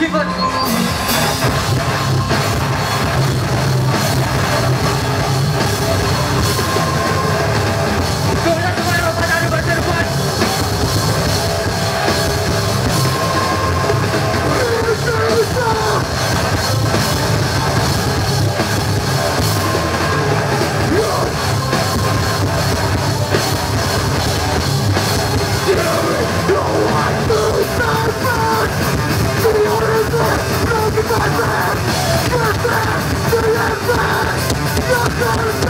Kiefert. Let's go!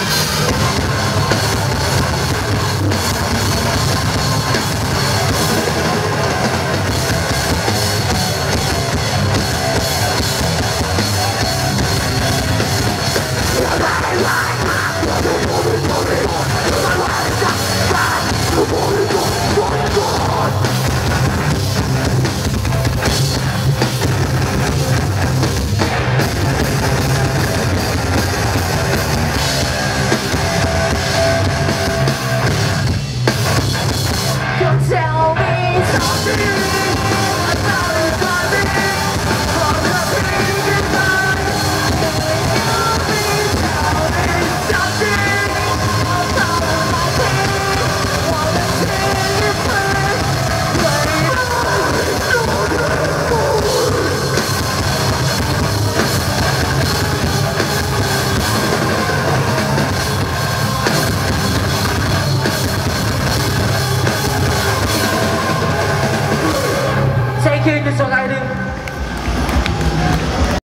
tell me something